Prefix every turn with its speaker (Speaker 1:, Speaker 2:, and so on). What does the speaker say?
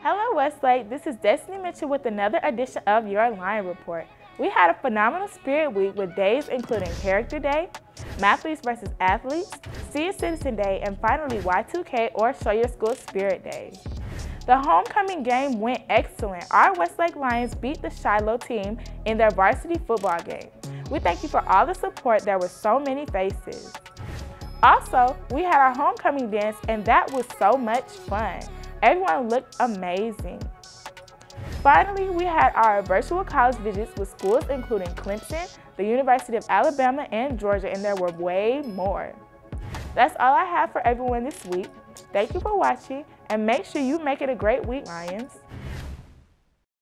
Speaker 1: Hello Westlake, this is Destiny Mitchell with another edition of Your Lion Report. We had a phenomenal spirit week with days including Character Day, Mathletes versus Athletes, Senior Citizen Day, and finally Y2K or Show Your School Spirit Day. The homecoming game went excellent. Our Westlake Lions beat the Shiloh team in their varsity football game. We thank you for all the support. There were so many faces. Also, we had our homecoming dance and that was so much fun. Everyone looked amazing. Finally, we had our virtual college visits with schools including Clemson, the University of Alabama, and Georgia, and there were way more. That's all I have for everyone this week. Thank you for watching, and make sure you make it a great week, Lions.